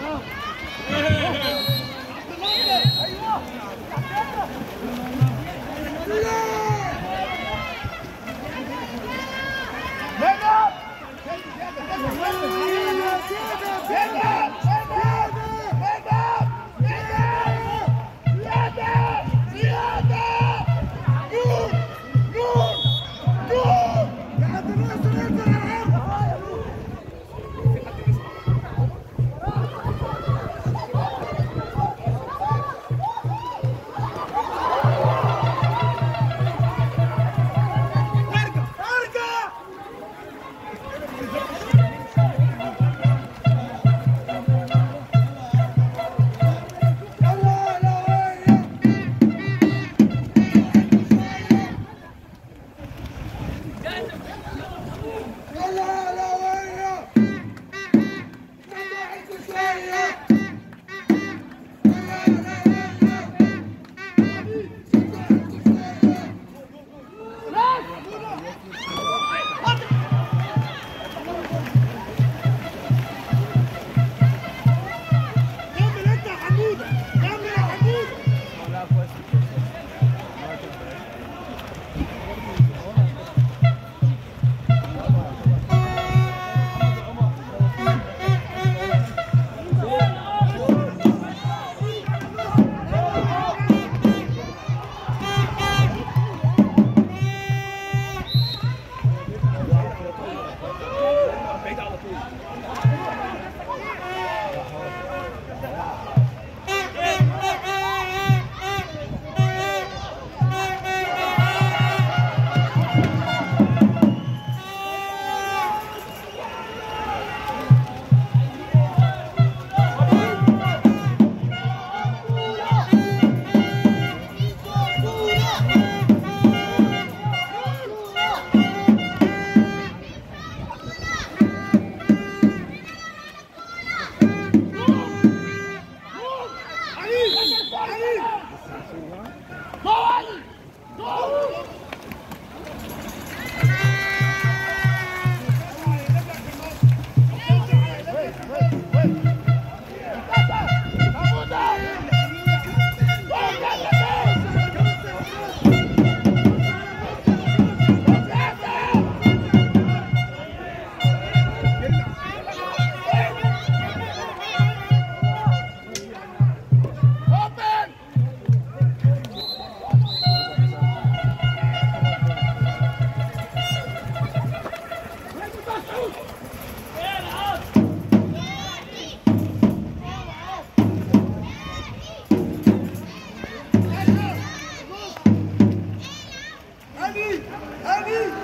Go. Yeah. Woo!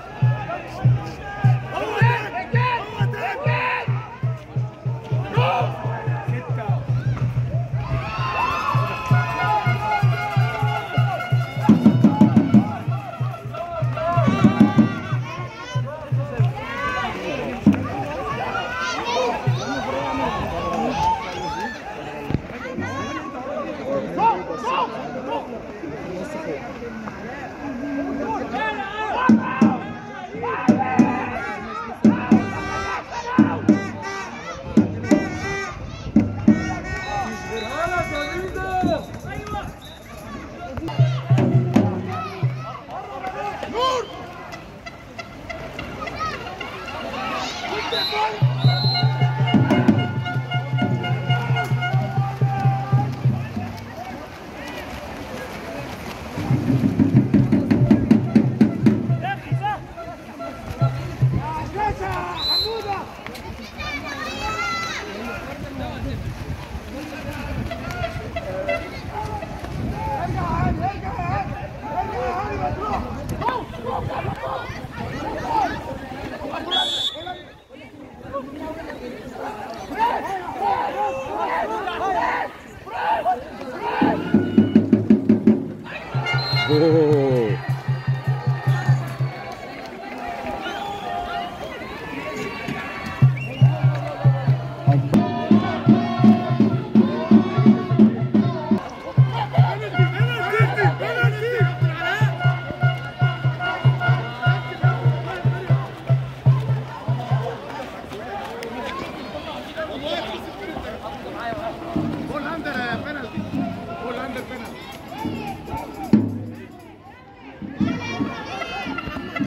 Oh.